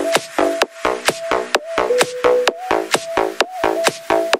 フフフ。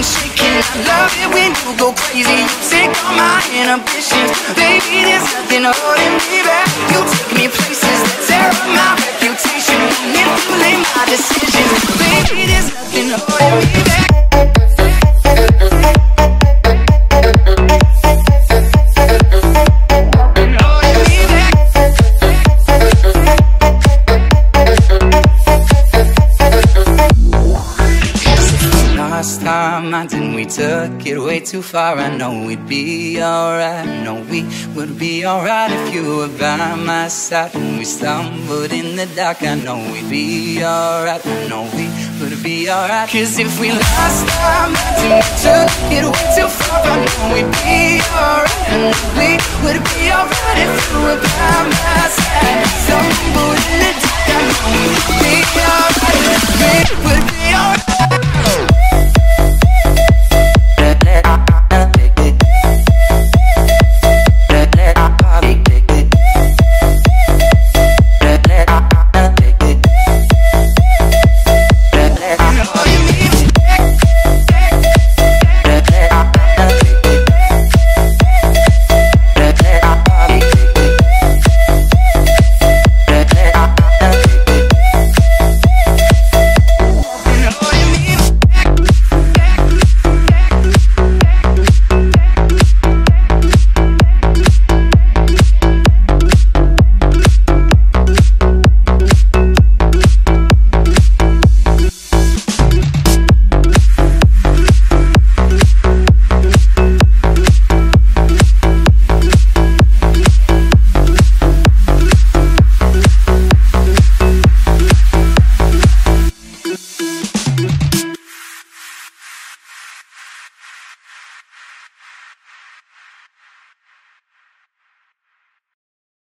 Oh, shaking. I love it when you go crazy. You take all my inhibitions. Baby, there's nothing holding me back. You take me we took it way too far. I know we'd be alright. Know we would be alright if you were by my side. When we stumbled in the dark I know we'd be alright. I know we would be alright. Cause if we lost time I didn't we took it way too far I know we'd be alright. Know we would